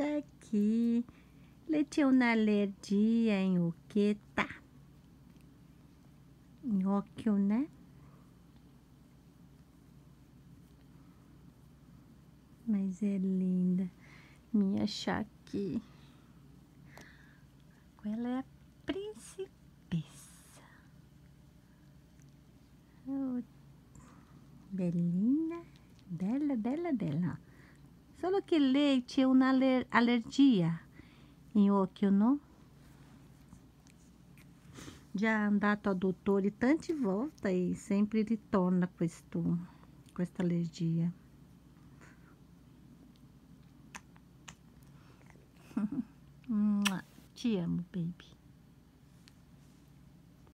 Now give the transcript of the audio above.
aqui. Le tinha uma alergia em o que tá? Em óquio, né? Mas é linda. Minha Shaki. Ela é a princesa. Oh, belinha, bela, bela, bela. Solo que lei tinha uma aler alergia em occhio, não? Já andato ao doutor e tante volta e sempre ritorna questo, questa alergia. Te amo, baby.